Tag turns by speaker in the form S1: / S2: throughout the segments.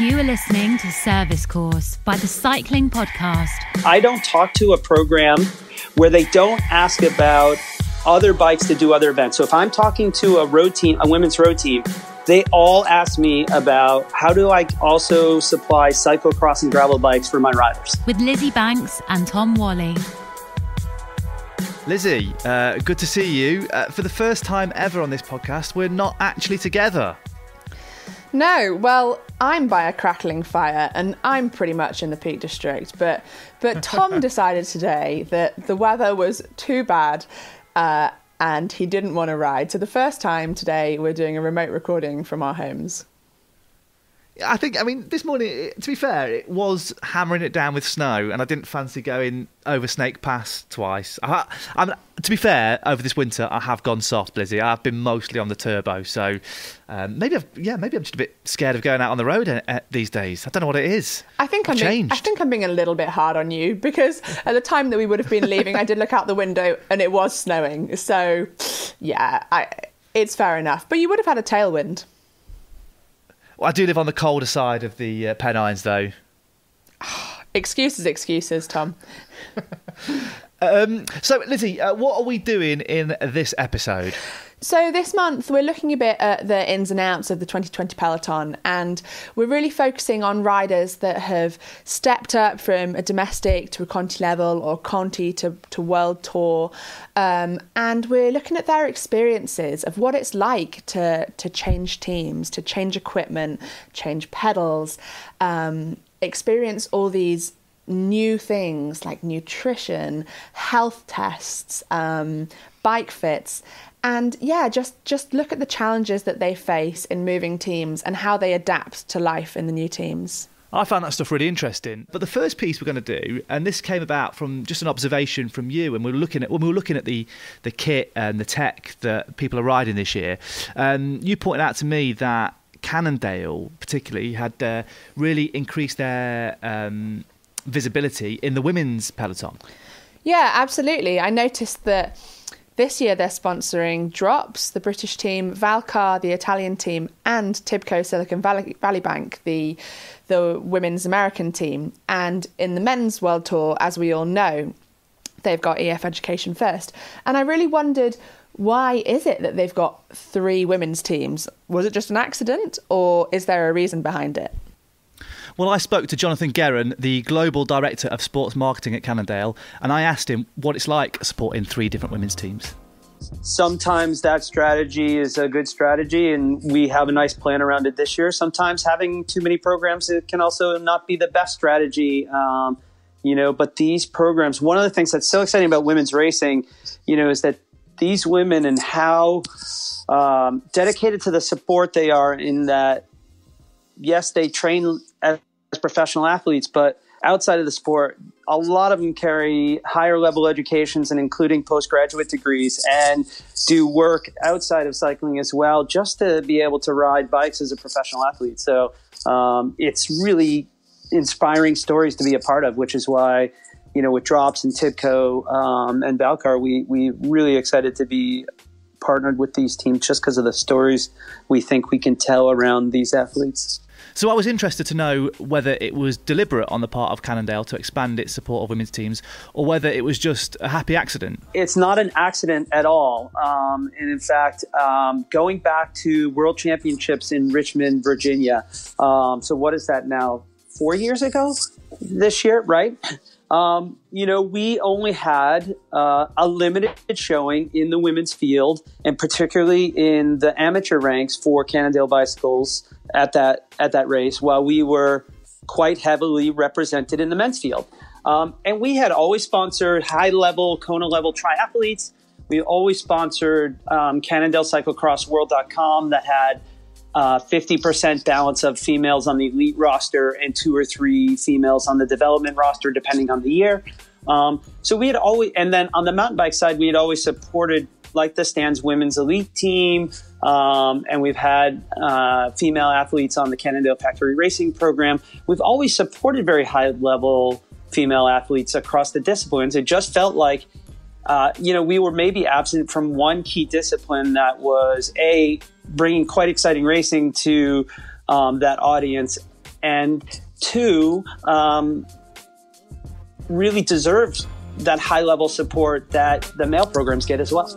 S1: You are listening to Service Course by the Cycling Podcast.
S2: I don't talk to a program where they don't ask about other bikes to do other events. So if I'm talking to a road team, a women's road team, they all ask me about how do I also supply cyclocross and gravel bikes for my riders.
S1: With Lizzy Banks and Tom Whalley.
S3: Lizzy, uh, good to see you. Uh, for the first time ever on this podcast, we're not actually together.
S4: No, well, I'm by a crackling fire and I'm pretty much in the Peak District. But but Tom decided today that the weather was too bad uh, and he didn't want to ride. So the first time today, we're doing a remote recording from our homes.
S3: I think, I mean, this morning, to be fair, it was hammering it down with snow, and I didn't fancy going over Snake Pass twice. I, I'm, to be fair, over this winter, I have gone soft, Lizzy. I've been mostly on the turbo, so um, maybe, I've, yeah, maybe I'm just a bit scared of going out on the road uh, uh these days. I don't know what it is.
S4: I think I'm being, I think I'm being a little bit hard on you because at the time that we would have been leaving, I did look out the window and it was snowing. So, yeah, I, it's fair enough. But you would have had a tailwind.
S3: I do live on the colder side of the uh, Pennines, though.
S4: excuses, excuses, Tom.
S3: um, so, Lizzy, uh, what are we doing in this episode?
S4: So, this month we're looking a bit at the ins and outs of the 2020 peloton, and we're really focusing on riders that have stepped up from a domestic to a Conti level or Conti to, to World Tour. Um, and we're looking at their experiences of what it's like to, to change teams, to change equipment, change pedals, um, experience all these new things like nutrition, health tests, um, bike fits and yeah just just look at the challenges that they face in moving teams and how they adapt to life in the new teams
S3: I found that stuff really interesting. But the first piece we're going to do, and this came about from just an observation from you, when we were looking at when we were looking at the the kit and the tech that people are riding this year. Um, you pointed out to me that Cannondale, particularly, had uh, increased increased their um, visibility in the women's peloton.
S4: Yeah, absolutely. I noticed that this year, they're sponsoring Drops, the British team, Valcar, the Italian team, and Tibco Silicon Valley, Valley Bank, the the women's American team. And in the men's world tour, as we all know, they've got EF Education first. And I really wondered why is it that they've got three women's teams? Was it just an accident, or is there a reason behind it?
S3: Well, I spoke to Jonathan Geran, the Global Director of Sports Marketing at Cannondale, and I asked him what it's like supporting three different women's teams.
S2: Sometimes that strategy is a good strategy, and we have a nice plan around it this year. Sometimes having too many programs it can also not be the best strategy. Um, you know, but these programs, one of the things that's so exciting about women's racing, you know, is that these women and how um, dedicated to the support they are in that yes, they train as professional athletes, but outside of the sport, a lot of them carry higher level educations and including postgraduate degrees and do work outside of cycling as well, just to be able to ride bikes as a professional athlete. So um, it's really inspiring stories to be a part of, which is why, you know, with Drops and Tibco um, and Valcar, we we really excited to be partnered with these teams just because of the stories we think we can tell around these athletes.
S3: So I was interested to know whether it was deliberate on the part of Cannondale to expand its support of women's teams, or whether it was just a happy accident.
S2: It's not an accident at all. Um, and in fact, um, going back to World Championships in Richmond, Virginia. Um, so what is that now? Four years ago, this year, right? Um, you know, we only had uh, a limited showing in the women's field, and particularly in the amateur ranks for Cannondale bicycles at that at that race, while we were quite heavily represented in the men's field. Um, and we had always sponsored high level, Kona level triathletes. We always sponsored um, Cannondale Cyclocross World.com that had uh, 50% balance of females on the elite roster and two or three females on the development roster, depending on the year. Um, so we had always, and then on the mountain bike side, we had always supported like the Stan's women's elite team, um, and we've had uh, female athletes on the Cannondale Factory Racing program. We've always supported very high level female athletes across the disciplines. It just felt like, uh, you know, we were maybe absent from one key discipline that was a bringing quite exciting racing to um, that audience and two, um, really deserves that high level support that the male programs get as well.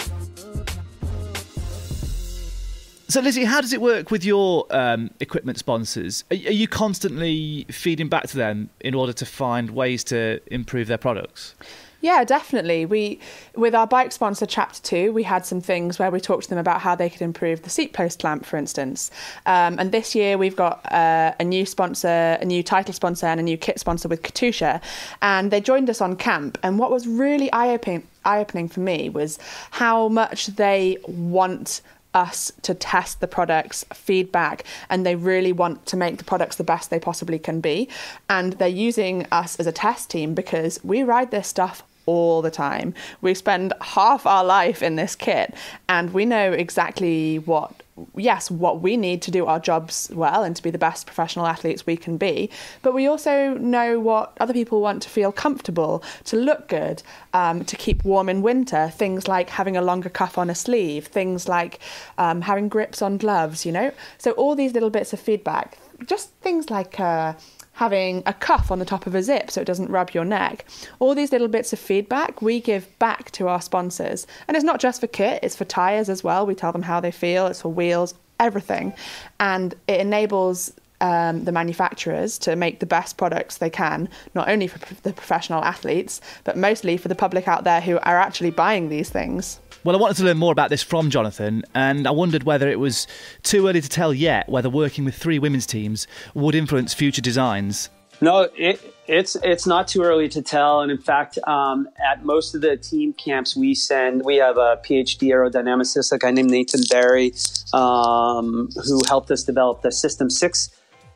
S3: So, Lizzy, how does it work with your um, equipment sponsors? Are, are, you constantly feeding back to them in order to find ways to improve their products?
S4: Yeah, definitely. We, with our bike sponsor Chapter Two, we had some things where we talked to them about how they could improve the seat post clamp, for instance. Um, and this year we've got uh, a new sponsor, a new title sponsor, and a new kit sponsor with Katusha, and they joined us on camp. And what was really eye opening eye opening for me was how much they want us to test the products, feedback, and they really want to make the products the best they possibly can be. And they're using us as a test team because we ride this stuff all the time. We spend half our life in this kit and we know exactly what yes, what we need to do our jobs well and to be the best professional athletes we can be, but we also know what other people want to feel comfortable, to look good, um, to keep warm in winter. Things like having a longer cuff on a sleeve, things like um, having grips on gloves, you know? So, all these little bits of feedback, just things like. Uh, having a cuff on the top of a zip so it doesn't rub your neck. All these little bits of feedback we give back to our sponsors. And it's not just for kit, it's for tyres as well. We tell them how they feel, it's for wheels, everything. And it enables um, the manufacturers to make the best products they can, not only for the professional athletes, but mostly for the public out there who are actually buying these things.
S3: Well, I wanted to learn more about this from Jonathan, and I wondered whether it was too early to tell yet whether working with three women's teams would influence future designs.
S2: No, it, it's it's not too early to tell, and in fact, um, at most of the team camps we send, we have a PhD aerodynamicist, a guy named Nathan Barry, um, who helped us develop the System Six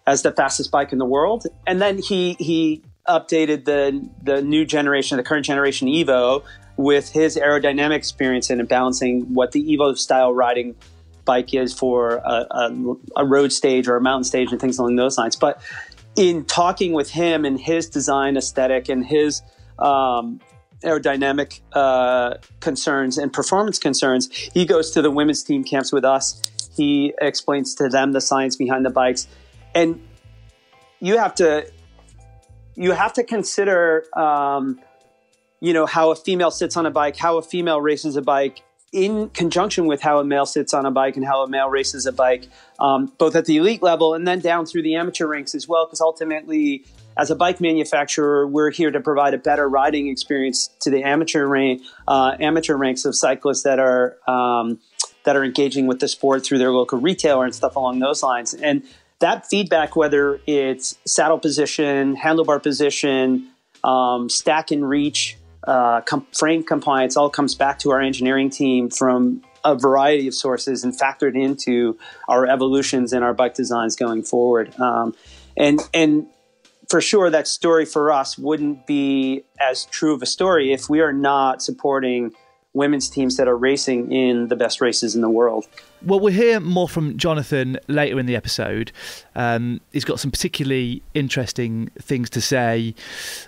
S2: as the fastest bike in the world, and then he he updated the the new generation, the current generation Evo, with his aerodynamic experience and balancing what the Evo style riding bike is for a, a, a, road stage or a mountain stage and things along those lines. But in talking with him and his design aesthetic and his um, aerodynamic uh, concerns and performance concerns, he goes to the women's team camps with us. He explains to them the science behind the bikes, and you have to you have to consider um, you know, how a female sits on a bike, how a female races a bike in conjunction with how a male sits on a bike and how a male races a bike, um, both at the elite level and then down through the amateur ranks as well. Because ultimately, as a bike manufacturer, we're here to provide a better riding experience to the amateur rank, uh, amateur ranks of cyclists that are um, that are engaging with the sport through their local retailer and stuff along those lines. And that feedback, whether it's saddle position, handlebar position, um, stack and reach, uh, com- frame compliance all comes back to our engineering team from a variety of sources and factored into our evolutions and our bike designs going forward. Um, and and for sure, that story for us wouldn't be as true of a story if we are not supporting women's teams that are racing in the best races in the world.
S3: Well, we'll hear more from Jonathan later in the episode. Um, he's got some particularly interesting things to say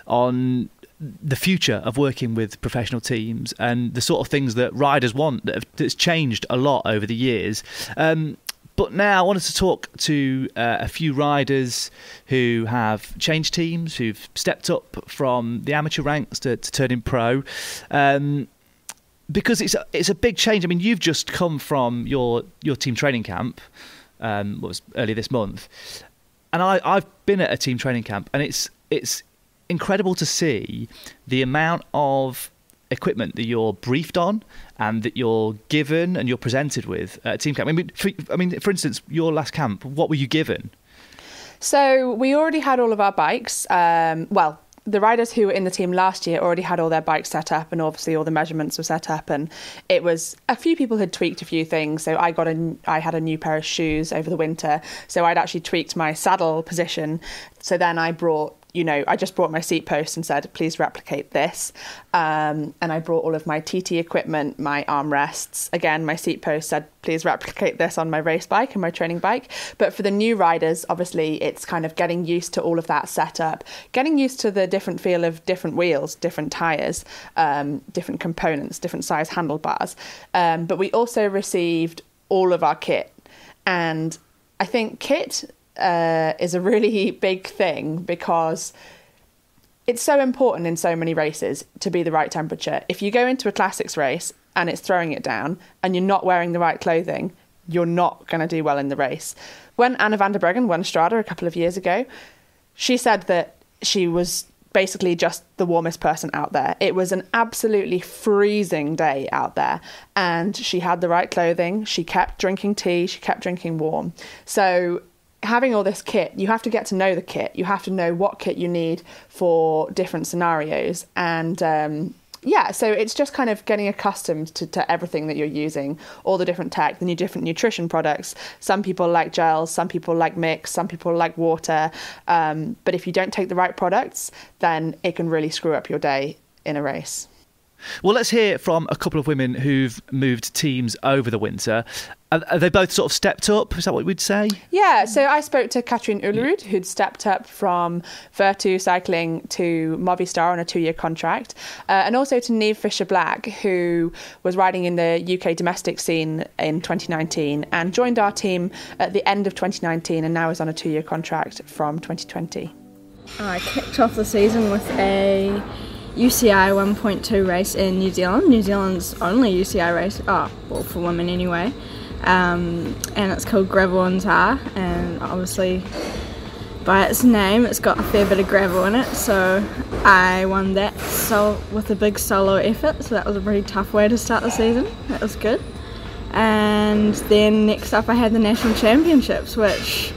S3: on the future of working with professional teams and the sort of things that riders want that have, that's changed a lot over the years. Um, but now I wanted to talk to uh, a few riders who have changed teams, who've stepped up from the amateur ranks to, to turning pro. Um, because it's a, it's a big change. I mean, you've just come from your your team training camp, um, was early this month, and I I've been at a team training camp, and it's it's incredible to see the amount of equipment that you're briefed on and that you're given and you're presented with at team camp. I mean, for, I mean, for instance, your last camp, what were you given?
S4: So we already had all of our bikes. Um, well, the riders who were in the team last year already had all their bikes set up and obviously all the measurements were set up and it was a few people had tweaked a few things so i got a i had a new pair of shoes over the winter so i'd actually tweaked my saddle position so then i brought you know, I just brought my seat post and said, please replicate this. Um, and I brought all of my TT equipment, my armrests. Again, my seat post said, please replicate this on my race bike and my training bike. But for the new riders, obviously, it's kind of getting used to all of that setup, getting used to the different feel of different wheels, different tyres, um, different components, different size handlebars. Um, but we also received all of our kit. And I think kit uh, is a really big thing because it's so important in so many races to be the right temperature. If you go into a classics race and it's throwing it down and you're not wearing the right clothing, you're not going to do well in the race. When Anna van der Breggen won Strade a couple of years ago, she said that she was basically just the warmest person out there. It was an absolutely freezing day out there, and she had the right clothing. She kept drinking tea, she kept drinking warm. So, having all this kit, you have to get to know the kit. You have to know what kit you need for different scenarios. And um, yeah, so it's just kind of getting accustomed to, to everything that you're using, all the different tech, the new different nutrition products. Some people like gels, some people like mix, some people like water. Um, but if you don't take the right products, then it can really screw up your day in a race.
S3: Well, let's hear from a couple of women who've moved teams over the winter. Are, they both sort of stepped up? Is that what we'd say?
S4: Yeah. So I spoke to Katrine Aalerud, who'd stepped up from Virtu Cycling to Movistar on a two-year contract, uh, and also to Niamh Fisher Black, who was riding in the UK domestic scene in 2019 and joined our team at the end of 2019, and now is on a two-year contract from 2020.
S5: I kicked off the season with a UCI 1.2 race in New Zealand, New Zealand's only UCI race, oh, well, for women anyway. Um, and it's called Gravel and Tar, and obviously by its name, it's got a fair bit of gravel in it. So I won that so with a big solo effort. So that was a pretty tough way to start the season. That was good. And then next up, I had the national championships, which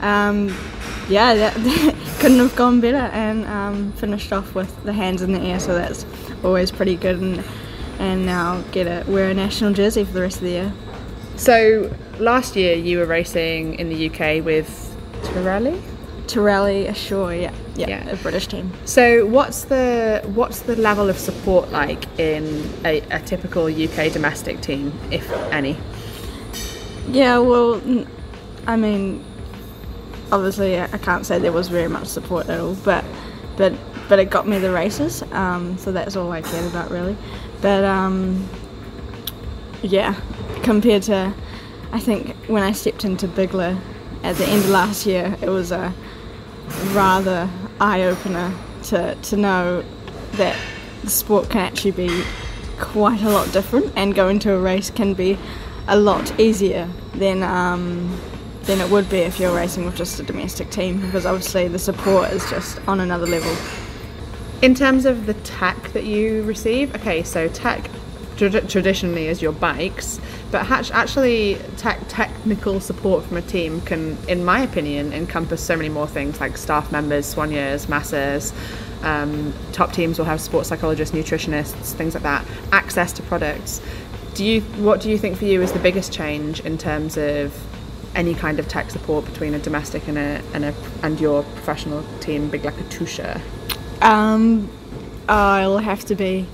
S5: um, yeah, that, that, couldn't have gone better, and um, finished off with the hands in the air. So that's always pretty good, and and now get a wear a national jersey for the rest of the year.
S4: So last year you were racing in the UK with Torelli.
S5: Torelli Assure, yeah, yeah, yeah, a British team.
S4: So what's the what's the level of support like in a, a typical UK domestic team, if any?
S5: Yeah, well, I mean, obviously I can't say there was very much support at all, but but but it got me the races, um, so that's all I cared about really. But um, yeah, compared to I think when I stepped into Bigla at the end of last year, it was a rather eye opener to to know that the sport can actually be quite a lot different, and going to a race can be a lot easier than. Um, than it would be if you're racing with just a domestic team because obviously the support is just on another level.
S4: In terms of the tech that you receive, okay, so tech traditionally is your bikes, but actually tech, technical support from a team can, in my opinion, encompass so many more things like staff members, soigneurs, masseurs. Um, top teams will have sports psychologists, nutritionists, things like that. Access to products. Do you? What do you think for you is the biggest change in terms of any kind of tech support between a domestic and a and a and your professional team, Bigla Katusha?
S5: Um, I'll have to be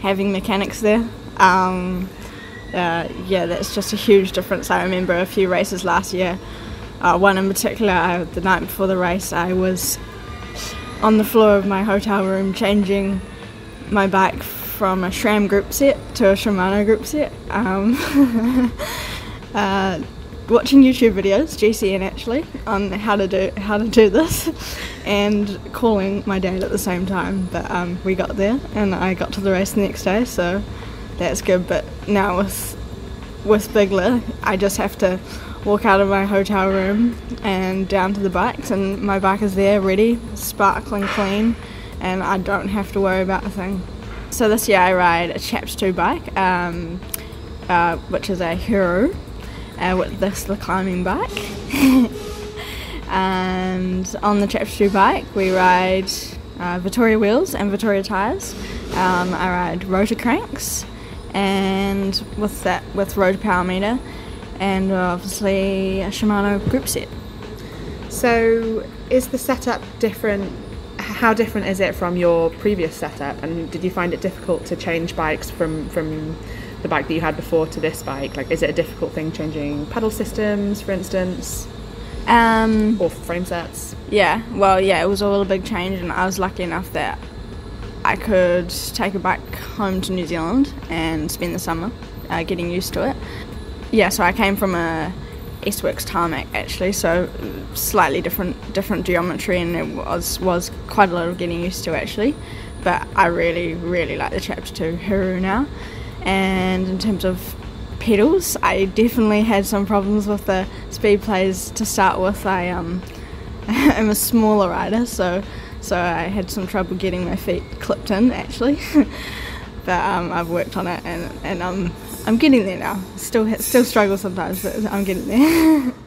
S5: having mechanics there. Um, uh, yeah, that's just a huge difference. I remember a few races last year. Uh, one in particular, I, the night before the race, I was on the floor of my hotel room changing my bike from a SRAM group set to a Shimano group set. Um, uh, watching YouTube videos, GCN actually, on how to do how to do this, and calling my dad at the same time. But um, we got there, and I got to the race the next day, so that's good. But now with with Bigla, I just have to walk out of my hotel room and down to the bikes, and my bike is there, ready, sparkling clean, and I don't have to worry about a thing. So this year I ride a Chaps 2 bike, um, uh, which is a Huru uh, with this the climbing bike. and on the Chaps 2 bike, we ride uh, Vittoria wheels and Vittoria tyres. Um, I ride rotor cranks, and with that, with rotor power meter, and obviously a Shimano group set.
S4: So, is the setup different? How different is it from your previous setup? And did you find it difficult to change bikes from from the bike that you had before to this bike? Like, is it a difficult thing changing pedal systems, for instance?
S5: Um,
S4: or frame sets?
S5: Yeah, well, yeah, it was all a big change, and I was lucky enough that I could take a bike home to New Zealand and spend the summer uh, getting used to it. Yeah, so I came from a S-Works tarmac actually, so slightly different different geometry, and it was was quite a lot of getting used to actually. But I really really like the Chapter Two Huru now, and in terms of pedals, I definitely had some problems with the speed plays to start with. I um am a smaller rider, so so I had some trouble getting my feet clipped in actually. but um, I've worked on it, and and I'm I'm getting there now. Still still struggle sometimes, but I'm getting there.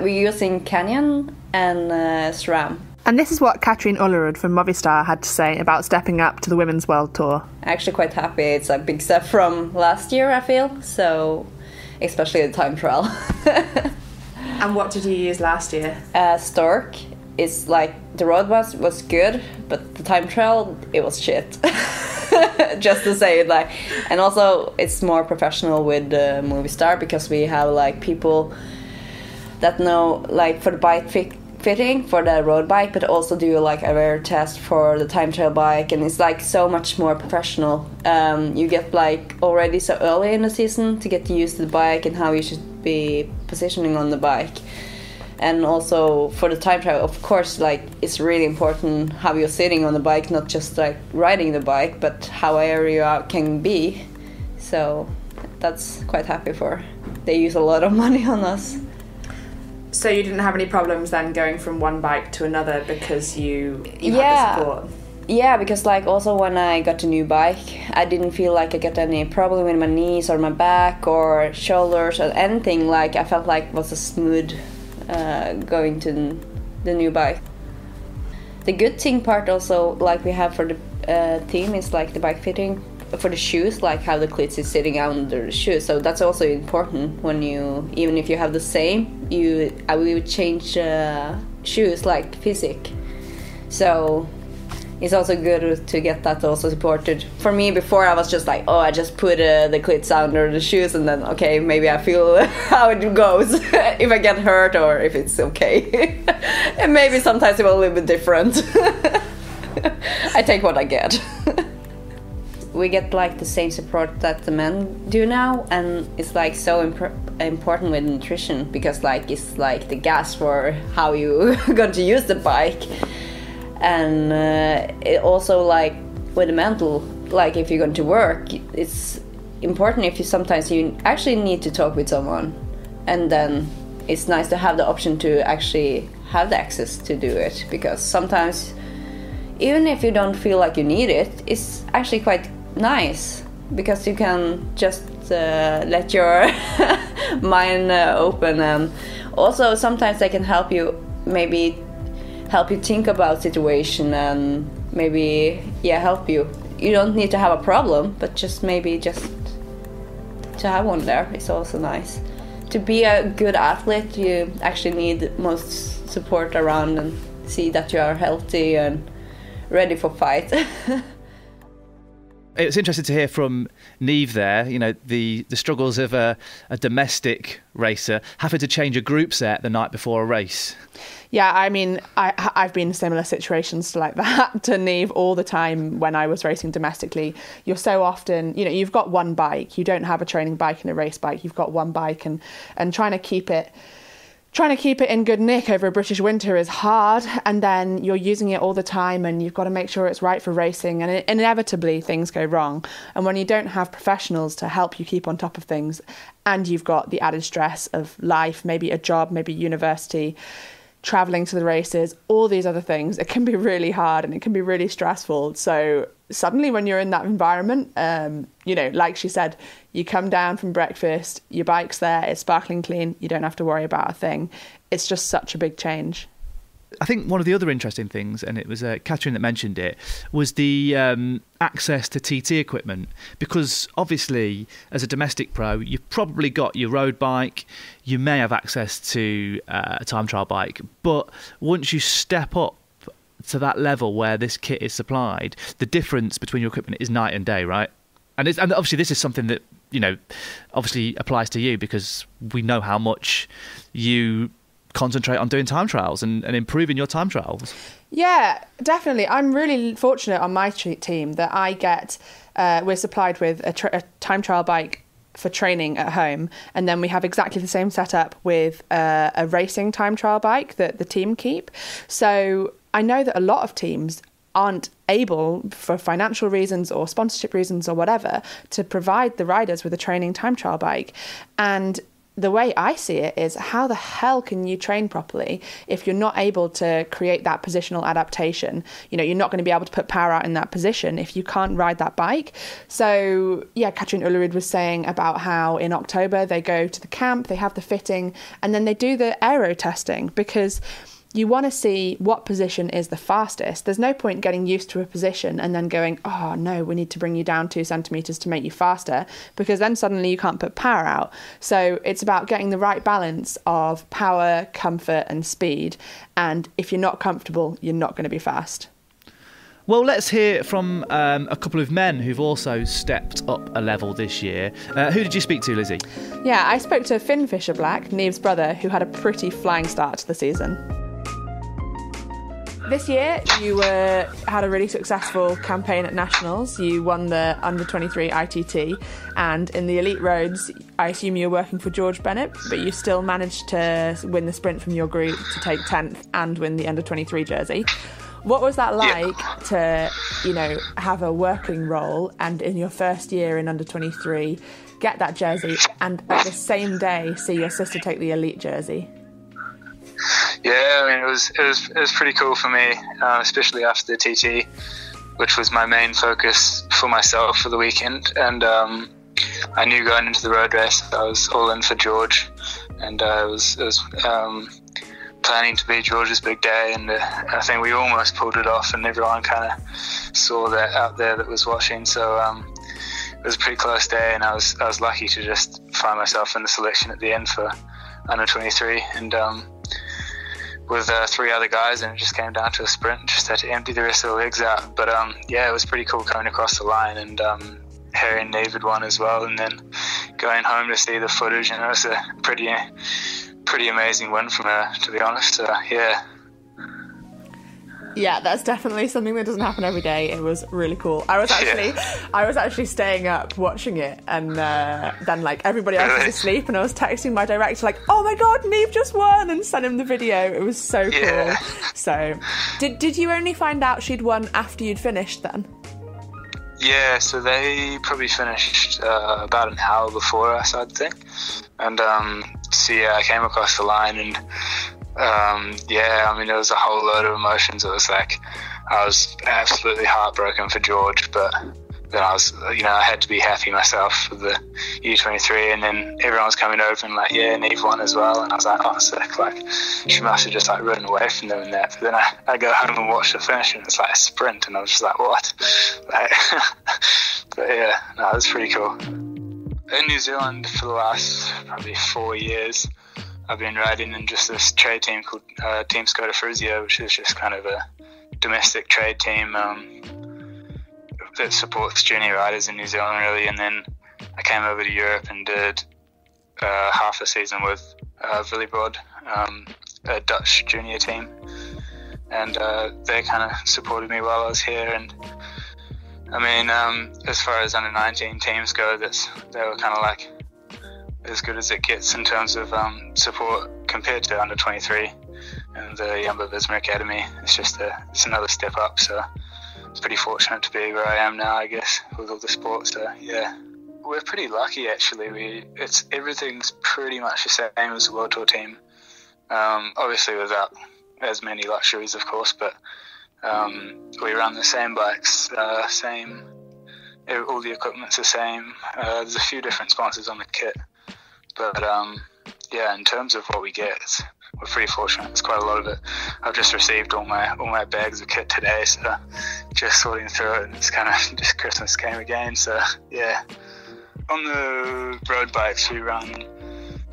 S6: We're using Canyon and uh, SRAM.
S4: And this is what Katrine Aalerud from Movistar had to say about stepping up to the Women's World Tour.
S6: Actually, quite happy. It's a big step from last year, I feel. So, especially the time trial.
S4: and what did you use last year?
S6: Uh, Storck. It's like the road was was good, but the time trial it was shit. Just to say it like, and also it's more professional with the Movistar because we have like people that know like for the bike fit fitting for the road bike, but also do like a wear test for the time trial bike, and it's like so much more professional. Um, you get like already so early in the season to get used to the bike and how you should be positioning on the bike. And also for the time trial, of course, like it's really important how you're sitting on the bike, not just like riding the bike, but how area you can be. So that's quite happy for. They use a lot of money on us.
S4: So you didn't have any problems then going from one bike to another because you, you
S6: yeah.
S4: had the support?
S6: Yeah, because like also when I got a new bike, I didn't feel like I got any problem with my knees or my back or shoulders or anything. Like I felt like it was a smooth uh, going to the new bike. The good thing part also like we have for the uh, team is like the bike fitting for the shoes, like how the cleats is sitting out under the shoes. So that's also important when you, even if you have the same, you I will change uh, shoes like physic. So it's also good to get that also supported. For me, before I was just like, oh, I just put uh, the cleats under the shoes, and then okay, maybe I feel how it goes if I get hurt or if it's okay. and maybe sometimes it will a little bit different. I take what I get we get like the same support that the men do now and it's like so imp- important with nutrition because like it's like the gas for how you going to use the bike. And uh, it also like with the mental like if you're going to work it's important if you sometimes you actually need to talk with someone. And then it's nice to have the option to actually have the access to do it because sometimes even if you don't feel like you need it it's actually quite nice because you can just uh, let your mind uh, open and also sometimes they can help you maybe help you think about situation and maybe yeah help you. You don't need to have a problem but just maybe just to have one there is also nice. To be a good athlete you actually need most support around and see that you are healthy and ready for fight
S3: It's interesting to hear from Niamh there, you know, the, the struggles of a, a domestic racer having to change a group set the night before a race.
S4: Yeah, I mean, I, I've been in similar situations like that to Niamh all the time when I was racing domestically. You're so often, you know, you've got one bike, you don't have a training bike and a race bike, you've got one bike, and, and trying to keep it trying to keep it in good nick over a British winter is hard, and then you're using it all the time, and you've got to make sure it's right for racing, and inevitably things go wrong. And when you don't have professionals to help you keep on top of things, and you've got the added stress of life, maybe a job, maybe university, traveling to the races, all these other things, it can be really hard and it can be really stressful. So suddenly, when you're in that environment, um, you know, like she said, you come down from breakfast, your bike's there, it's sparkling clean, you don't have to worry about a thing. It's just such a big change.
S3: I think one of the other interesting things, and it was uh, Catherine that mentioned it, was the um, access to TT equipment. Because obviously, as a domestic pro, you've probably got your road bike, you may have access to uh, a time trial bike, but once you step up to that level where this kit is supplied, the difference between your equipment is night and day, right? And, and obviously, this is something that you know obviously applies to you because we know how much you concentrate on doing time trials and, and improving your time trials.
S4: Yeah, definitely. I'm really fortunate on my team that I get, uh, we're supplied with a, tra- a time trial bike for training at home, and then we have exactly the same setup with uh, a racing time trial bike that the team keep. So I know that a lot of teams aren't able, for financial reasons or sponsorship reasons or whatever, to provide the riders with a training time trial bike. And the way I see it is how the hell can you train properly if you're not able to create that positional adaptation? You know, you're not going to be able to put power out in that position if you can't ride that bike. So, yeah, Katrine Aalerud was saying about how in October they go to the camp, they have the fitting, and then they do the aero testing because you want to see what position is the fastest. There's no point getting used to a position and then going, oh no, we need to bring you down two centimeters to make you faster, because then suddenly you can't put power out. So it's about getting the right balance of power, comfort, and speed. And if you're not comfortable, you're not going to be fast.
S3: Well, let's hear from um, a couple of men who've also stepped up a level this year. Uh, who did you speak to, Lizzy?
S4: Yeah, I spoke to Finn Fisher Black, Niamh's brother, who had a pretty flying start to the season. This year, you uh, had a really successful campaign at Nationals. You won the under 23 ITT, and in the Elite Roads, I assume you were working for George Bennett, but you still managed to win the sprint from your group to take 10th and win the under 23 jersey. What was that like yeah. to, you know, have a working role and in your first year in under 23 get that jersey and at the same day see your sister take the elite jersey?
S7: Yeah, I mean it was it was it was pretty cool for me, uh, especially after the TT, which was my main focus for myself for the weekend. And um, I knew going into the road race, I was all in for George, and uh, I was was um, planning to be George's big day. And uh, I think we almost pulled it off, and everyone kind of saw that out there that was watching. So. Um, it was a pretty close day, and I was I was lucky to just find myself in the selection at the end for under 23, and um, with uh, three other guys, and it just came down to a sprint. Just had to empty the rest of the legs out. But um, yeah, it was pretty cool coming across the line, and um, Harry and David won as well, and then going home to see the footage, and it was a pretty, pretty amazing win from her, to be honest. Yeah,
S4: yeah, that's definitely something that doesn't happen every day. It was really cool. I was actually, yeah. I was actually staying up watching it, and uh, then like everybody else was asleep, and I was texting my director like, "Oh my god, Niamh just won!" and sent him the video. It was so cool. So, did did you only find out she'd won after you'd finished then?
S7: Yeah, so they probably finished uh, about an hour before us, I'd think. And um, so yeah, I came across the line and um, yeah, I mean, there was a whole load of emotions. It was like I was absolutely heartbroken for George, but then I was, you know, I had to be happy myself for the U23, and then everyone was coming over and like, yeah, Niamh won as well, and I was like, oh, sick, like she must have just like ridden away from them and that. But then I, I go home and watch the finish, and it's like a sprint, and I was just like, what? Like, but yeah, no, it was pretty cool. In New Zealand for the last probably four years, I've been riding in just this trade team called uh, Team Skoda Frisia, which is just kind of a domestic trade team um, that supports junior riders in New Zealand, really. And then I came over to Europe and did uh, half a season with uh, Willebrord, um, a Dutch junior team. And uh, they kind of supported me while I was here. And I mean, um, as far as under 19 teams go, that's they were kind of like as good as it gets in terms of um, support compared to under 23 and the Jumbo Visma Academy. It's just a, it's another step up. So it's pretty fortunate to be where I am now, I guess, with all the sports. So yeah, we're pretty lucky actually. We it's everything's pretty much the same as the World Tour team. Um, obviously without as many luxuries, of course, but um, we run the same bikes, uh, same. All the equipment's the same. Uh, there's a few different sponsors on the kit, but um, yeah, in terms of what we get, we're pretty fortunate. It's quite a lot of it. I've just received all my all my bags of kit today, so just sorting through it. It's kind of just Christmas came again, so yeah. On the road bikes, we run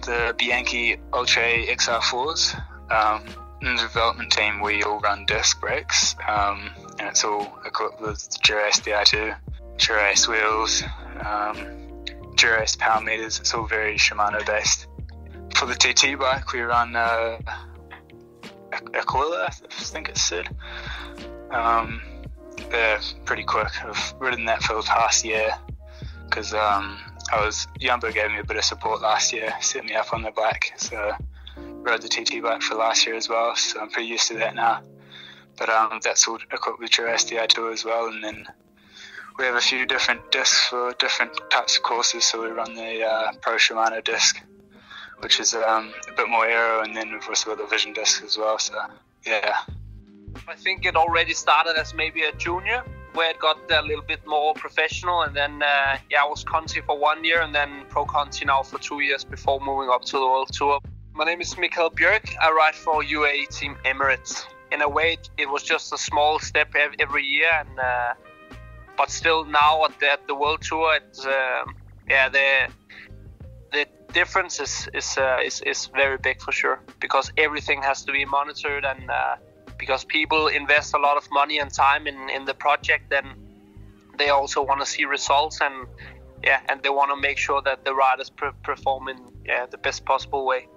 S7: the Bianchi Oltre XR4s. Um, in the development team, we all run disc brakes, um, and it's all equipped with Dura-Ace Di2, Dura-Ace wheels, um, Dura-Ace power meters. It's all very Shimano based. For the TT bike, we run uh, Aquila, I think it's said. Um, they're pretty quick. I've ridden that for the past year because um, I was Jumbo gave me a bit of support last year, set me up on the bike. So rode the TT bike for last year as well, so I'm pretty used to that now. But um, that's all equipped with SDI tour as well, and then we have a few different discs for different types of courses. So we run the uh, Pro Shimano disc, which is um, a bit more aero, and then we've also got the Vision disc as well. So yeah.
S8: I think it already started as maybe a junior, where it got a little bit more professional, and then uh, yeah, I was Conti for one year, and then Pro Conti now for two years before moving up to the World Tour. My name is Mikkel Bjerg. I ride for UAE Team Emirates. In a way, it was just a small step every year, and uh, but still now at the, at the World Tour, it's um, yeah the the difference is is, uh, is is very big for sure because everything has to be monitored and uh, because people invest a lot of money and time in in the project, then they also want to see results and yeah, and they want to make sure that the riders pre- perform in yeah, the best possible way.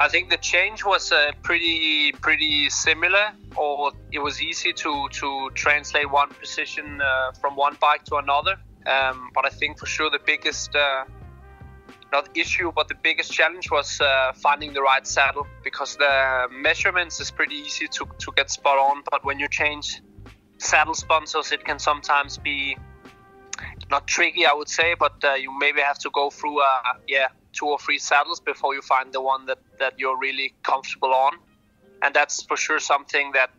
S8: I think the change was uh, pretty pretty similar, or it was easy to to translate one position uh, from one bike to another. Um, but I think for sure the biggest uh, not issue, but the biggest challenge was uh, finding the right saddle because the measurements is pretty easy to to get spot on. But when you change saddle sponsors, it can sometimes be not tricky, I would say, but uh, you maybe have to go through uh, yeah two or three saddles before you find the one that, that you're really comfortable on. And that's for sure something that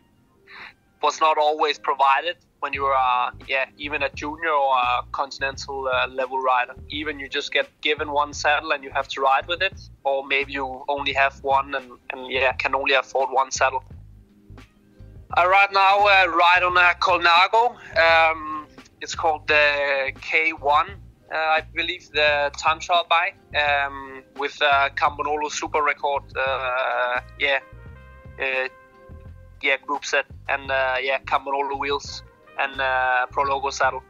S8: was not always provided when you are, yeah, even a junior or a continental uh, level rider. Even you just get given one saddle and you have to ride with it, or maybe you only have one and, and yeah, can only afford one saddle. I right now uh, ride on a Colnago. Um, it's called the K1 uh, I believe, the time trial bike um, with uh, Campagnolo Super Record. Uh, yeah, uh, yeah, group set and uh, yeah, Campagnolo wheels and uh, Prologo saddle.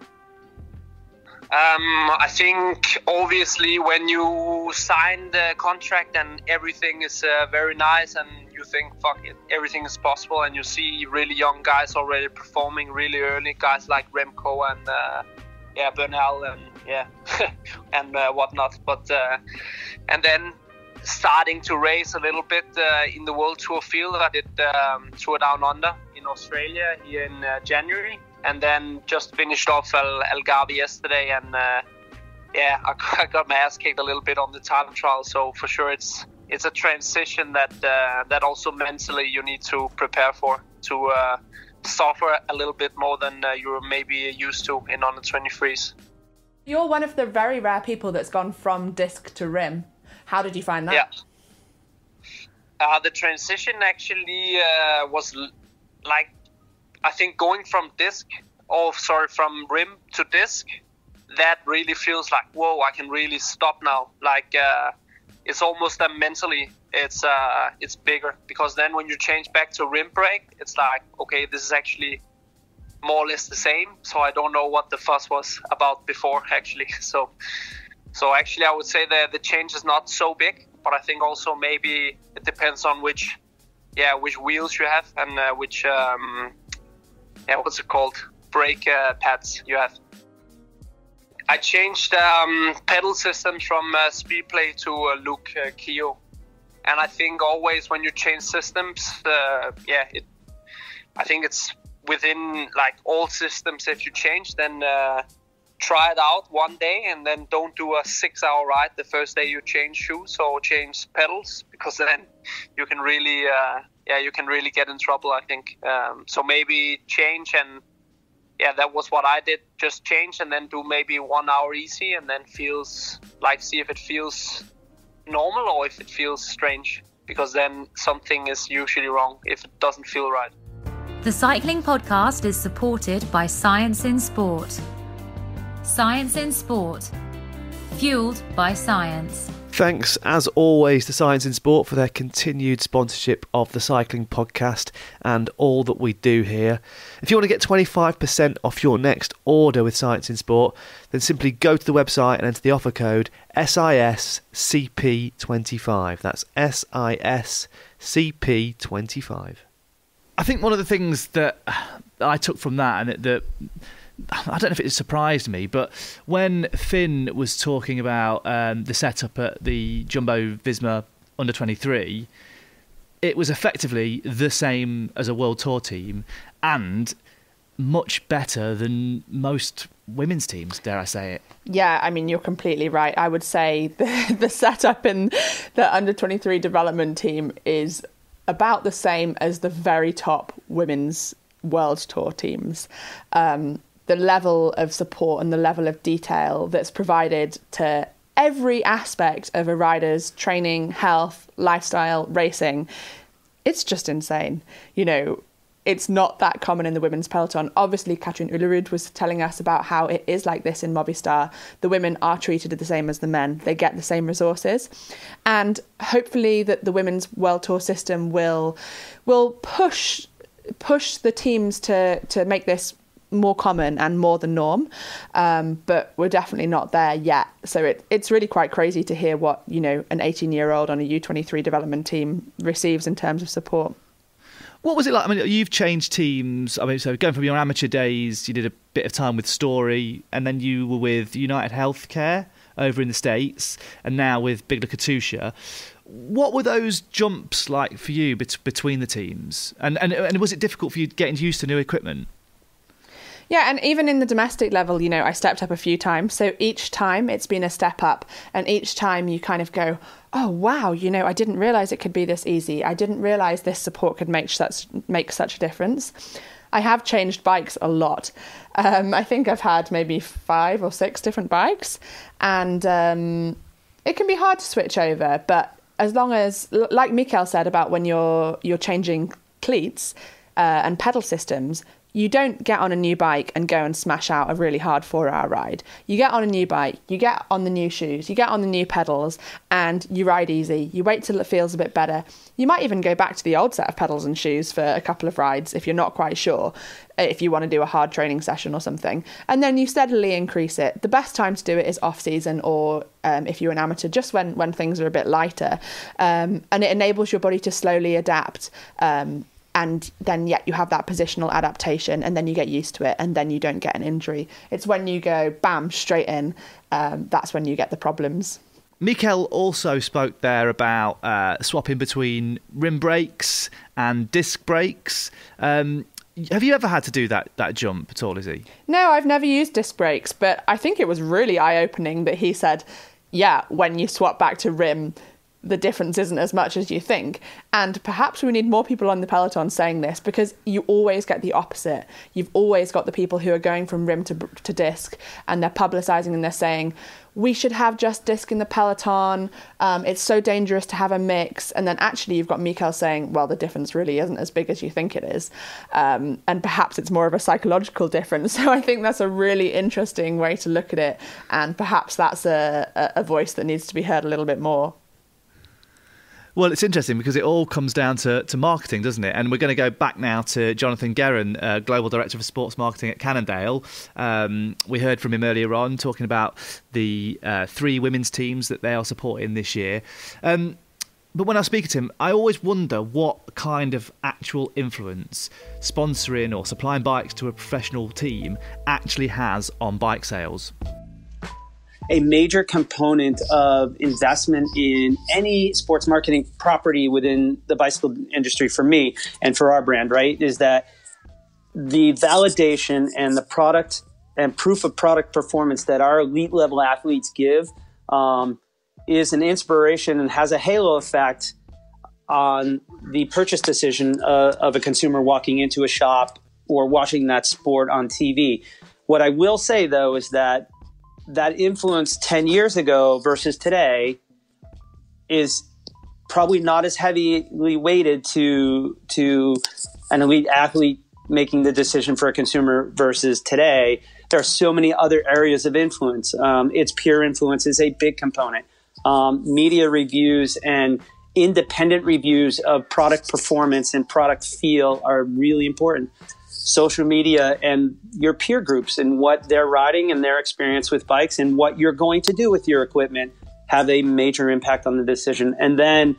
S8: Um, I think obviously when you sign the contract and everything is very nice and you think fuck it, everything is possible and you see really young guys already performing really early, guys like Remco and yeah Bernal and yeah, and uh, whatnot. But uh, and then starting to race a little bit uh, in the World Tour field. I did um, Tour Down Under in Australia here in uh, January, and then just finished off El Algarve yesterday. And uh, yeah, I got my ass kicked a little bit on the time trial. So for sure, it's it's a transition that uh, that also mentally you need to prepare for to suffer a little bit more than you're maybe used to in under 23s.
S4: You're one of the very rare people that's gone from disc to rim. How did you find that?
S8: Yeah. Uh, the transition actually uh, was l- like, I think going from disc, or sorry, from rim to disc, that really feels like, whoa, I can really stop now. Like, uh, it's almost a mentally, it's uh, it's bigger because then when you change back to rim brake, it's like, okay, this is actually more or less the same. So I don't know what the fuss was about before actually. So so actually I would say that the change is not so big, but I think also maybe it depends on which yeah which wheels you have and uh, which um, yeah what's it called brake uh, pads you have. I changed um, pedal systems from uh, Speedplay to uh, Look uh, and I think always when you change systems, uh, yeah, it. I think it's within like all systems if you change then uh, try it out one day and then don't do a six hour ride the first day you change shoes or change pedals because then you can really uh, yeah you can really get in trouble i think. Um, so maybe change and yeah that was what i did. Just change and then do maybe one hour easy and then feels like see if it feels normal or if it feels strange because then something is usually wrong if it doesn't feel right
S1: the Cycling Podcast is supported by Science in Sport. Science in Sport, fueled by science.
S3: Thanks, as always, to Science in Sport for their continued sponsorship of the Cycling Podcast and all that we do here. If you want to get 25% off your next order with Science in Sport, then simply go to the website and enter the offer code SISCP25. That's SISCP25. I think one of the things that I took from that and that I don't know if it surprised me, but when Finn was talking about um, the setup at the Jumbo Visma under 23, it was effectively the same as a World Tour team and much better than most women's teams, dare I say it.
S4: Yeah, I mean, you're completely right. I would say the, the setup in the under 23 development team is about the same as the very top women's world tour teams. Um, the level of support and the level of detail that's provided to every aspect of a rider's training, health, lifestyle, racing, it's just insane. You know, it's not that common in the women's peloton. Obviously, Katrine Aalerud was telling us about how it is like this in Movistar. The women are treated the same as the men. They get the same resources, and hopefully that the women's world tour system will will push push the teams to to make this more common and more the norm. Um, but we're definitely not there yet. So it, it's really quite crazy to hear what you know an 18 year old on a U23 development team receives in terms of support.
S3: What was it like? I mean, you've changed teams. I mean, so going from your amateur days, you did a bit of time with Storey, and then you were with United Healthcare over in the States, and now with Bigla Katusha. What were those jumps like for you bet- between the teams? And, and and was it difficult for you getting used to new equipment?
S4: Yeah, and even in the domestic level, you know, I stepped up a few times. So each time it's been a step up, and each time you kind of go, oh wow, you know, I didn't realize it could be this easy. I didn't realize this support could make such make such a difference. I have changed bikes a lot. Um, I think I've had maybe five or six different bikes, and um, it can be hard to switch over. But as long as, like Mikkel said about when you're you're changing cleats uh, and pedal systems, you don't get on a new bike and go and smash out a really hard four hour ride. You get on a new bike, you get on the new shoes, you get on the new pedals, and you ride easy. You wait till it feels a bit better. You might even go back to the old set of pedals and shoes for a couple of rides if you're not quite sure, uh, if you want to do a hard training session or something. And then you steadily increase it. The best time to do it is off season or um, if you're an amateur, just when, when things are a bit lighter. Um, and it enables your body to slowly adapt. Um, and then yet you have that positional adaptation and then you get used to it and then you don't get an injury it's when you go bam straight in um, that's when you get the problems
S3: Mikkel also spoke there about uh, swapping between rim brakes and disc brakes. Um, have you ever had to do that that jump at all, is he?
S4: No, I've never used disc brakes, but I think it was really eye opening that he said, yeah, when you swap back to rim, the difference isn't as much as you think. And perhaps we need more people on the peloton saying this because you always get the opposite. You've always got the people who are going from rim to, to disc and they're publicizing and they're saying, we should have just disc in the peloton. Um, it's so dangerous to have a mix. And then actually, you've got Mikkel saying, well, the difference really isn't as big as you think it is. Um, and perhaps it's more of a psychological difference. So I think that's a really interesting way to look at it. And perhaps that's a, a voice that needs to be heard a little bit more.
S3: Well, it's interesting because it all comes down to, to marketing, doesn't it? And we're going to go back now to Jonathan Geran, uh, Global Director for Sports Marketing at Cannondale. Um, we heard from him earlier on talking about the uh, three women's teams that they are supporting this year. Um, but when I speak to him, I always wonder what kind of actual influence sponsoring or supplying bikes to a professional team actually has on bike sales
S2: a major component of investment in any sports marketing property within the bicycle industry for me and for our brand, right, is that the validation and the product and proof of product performance that our elite level athletes give um, is an inspiration and has a halo effect on the purchase decision uh, of a consumer walking into a shop or watching that sport on TV. What I will say though is that that influence 10 years ago versus today is probably not as heavily weighted to to an elite athlete making the decision for a consumer versus today. There are so many other areas of influence. Um, its peer influence is a big component. Um, media reviews and independent reviews of product performance and product feel are really important social media and your peer groups and what they're riding and their experience with bikes and what you're going to do with your equipment have a major impact on the decision. And then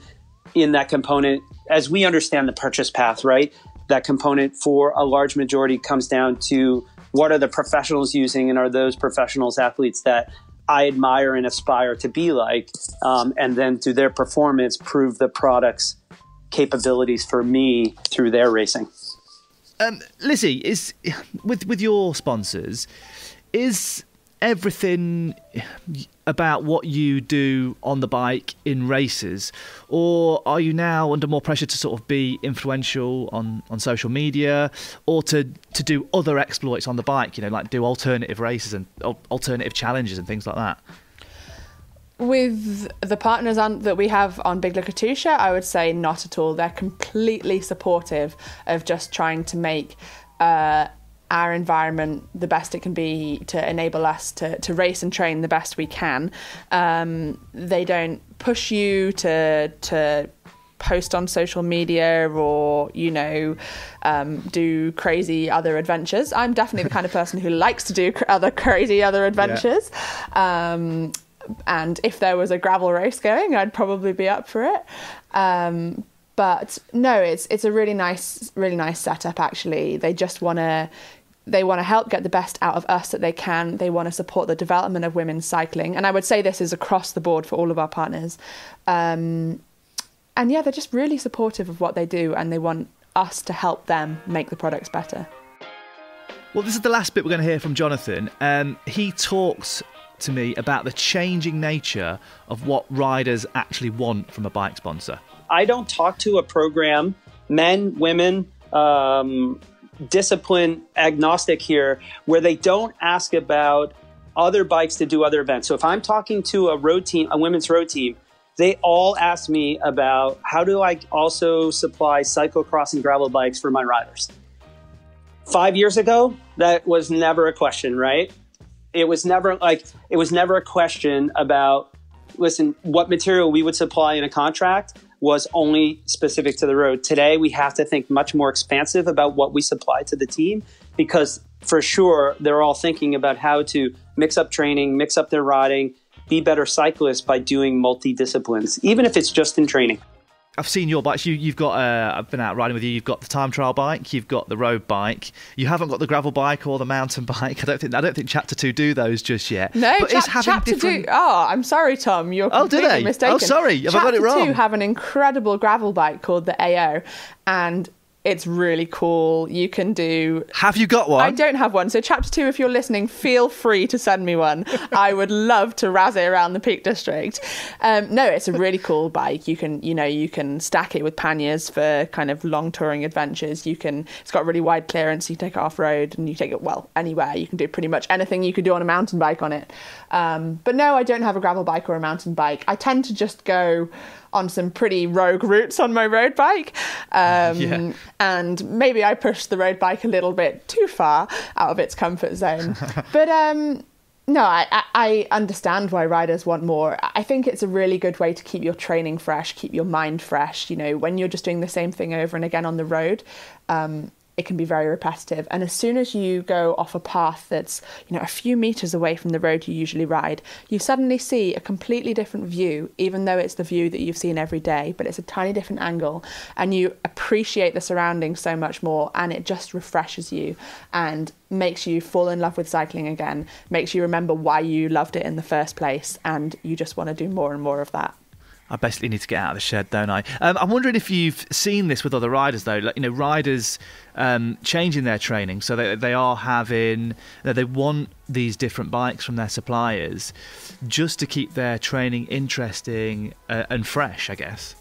S2: in that component, as we understand the purchase path, right, that component for a large majority comes down to what are the professionals using, and are those professionals athletes that I admire and aspire to be like, um, and then through their performance prove the product's capabilities for me through their racing.
S3: Um, Lizzy, is with with your sponsors, is everything about what you do on the bike in races, or are you now under more pressure to sort of be influential on, on social media, or to to do other exploits on the bike? You know, like do alternative races and alternative challenges and things like that.
S4: With the partners on, that we have on Bigla Katusha, I would say not at all. They're completely supportive of just trying to make uh, our environment the best it can be to enable us to, to race and train the best we can. Um, they don't push you to to post on social media or you know um, do crazy other adventures. I'm definitely the kind of person who likes to do other crazy other adventures. Yeah. Um, and if there was a gravel race going, I'd probably be up for it. Um, but no, it's it's a really nice, really nice setup. Actually, they just want to they want to help get the best out of us that they can. They want to support the development of women's cycling. And I would say this is across the board for all of our partners. Um, and yeah, they're just really supportive of what they do and they want us to help them make the products better.
S3: Well, this is the last bit we're going to hear from Jonathan. Um, he talks to me about the changing nature of what riders actually want from a bike sponsor.
S2: I don't talk to a program, men, women, um, discipline agnostic here where they don't ask about other bikes to do other events. So if I'm talking to a road team, a women's road team, they all ask me about how do I also supply cyclocross and gravel bikes for my riders. Five years ago, that was never a question, right? It was never like, it was never a question about, listen, what material we would supply in a contract was only specific to the road. Today, we have to think much more expansive about what we supply to the team because for sure they're all thinking about how to mix up training, mix up their riding, be better cyclists by doing multi disciplines, even if it's just in training.
S3: I've seen your bikes. You, have got. Uh, I've been out riding with you. You've got the time trial bike. You've got the road bike. You haven't got the gravel bike or the mountain bike. I don't think. I don't think Chapter Two do those just yet.
S4: No, but cha- Chapter different... Two. Oh, I'm sorry, Tom. You're oh, completely
S3: do they?
S4: mistaken.
S3: Oh, sorry. Have
S4: chapter
S3: I got it wrong?
S4: Two have an incredible gravel bike called the AO, and it's really cool. You can do.
S3: Have you got one?
S4: I don't have one. So, chapter two, if you're listening, feel free to send me one. I would love to razz it around the Peak District. Um, no, it's a really cool bike. You can, you know, you can stack it with panniers for kind of long touring adventures. You can. It's got really wide clearance. You take it off road and you take it well anywhere. You can do pretty much anything you could do on a mountain bike on it. Um, but no, I don't have a gravel bike or a mountain bike. I tend to just go on some pretty rogue routes on my road bike. Um, yeah. And maybe I pushed the road bike a little bit too far out of its comfort zone. but um, no, I, I understand why riders want more. I think it's a really good way to keep your training fresh, keep your mind fresh. You know, when you're just doing the same thing over and again on the road, um, it can be very repetitive. And as soon as you go off a path that's, you know, a few meters away from the road you usually ride, you suddenly see a completely different view, even though it's the view that you've seen every day, but it's a tiny different angle. And you appreciate the surroundings so much more, and it just refreshes you and makes you fall in love with cycling again, makes you remember why you loved it in the first place, and you just want to do more and more of that.
S3: I basically need to get out of the shed, don't I? Um, I'm wondering if you've seen this with other riders, though. Like, you know, riders um, changing their training, so they they are having that they want these different bikes from their suppliers, just to keep their training interesting uh, and fresh, I guess.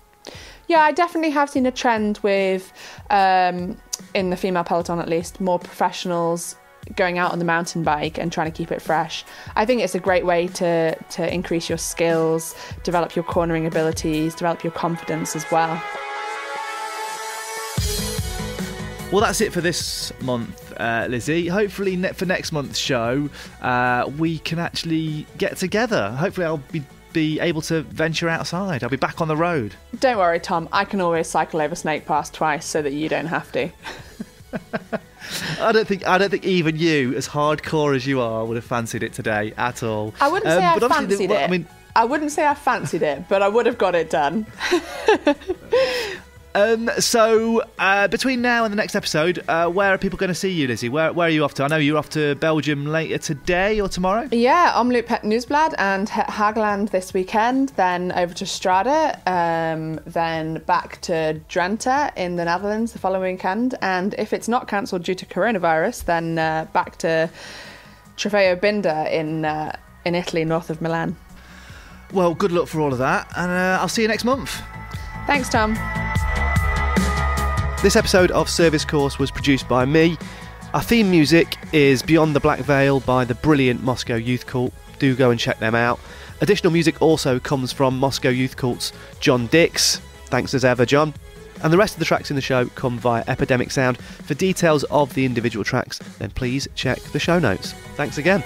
S4: Yeah, I definitely have seen a trend with, um, in the female peloton at least, more professionals going out on the mountain bike and trying to keep it fresh. I think it's a great way to to increase your skills, develop your cornering abilities, develop your confidence as well.
S3: Well, that's it for this month, uh, Lizzy. Hopefully, ne- for next month's show, uh, we can actually get together. Hopefully, I'll be be able to venture outside. I'll be back on the road.
S4: Don't worry, Tom. I can always cycle over Snake Pass twice so that you don't have to.
S3: I don't think I don't think even you, as hardcore as you are, would have fancied it today at all.
S4: I wouldn't um, say I fancied the, it. I mean, I wouldn't say I fancied it, but I would have got it done.
S3: Um, so uh, between now and the next episode, uh, where are people going to see you, Lizzy? Where, where are you off to? I know you're off to Belgium later today or tomorrow.
S4: Yeah, Omloop Het Nieuwsblad and Het Hageland this weekend, then over to Strada, um, then back to Drenthe in the Netherlands the following weekend, and if it's not cancelled due to coronavirus, then uh, back to Trofeo Binda in uh, in Italy, north of Milan.
S3: Well, good luck for all of that, and uh, I'll see you next month.
S4: Thanks, Tom.
S9: This episode of Service Course was produced by me. Our theme music is Beyond the Black Veil by the brilliant Moscow Youth Cult. Do go and check them out. Additional music also comes from Moscow Youth Cult's John Dix. Thanks as ever, John. And the rest of the tracks in the show come via Epidemic Sound. For details of the individual tracks, then please check the show notes. Thanks again.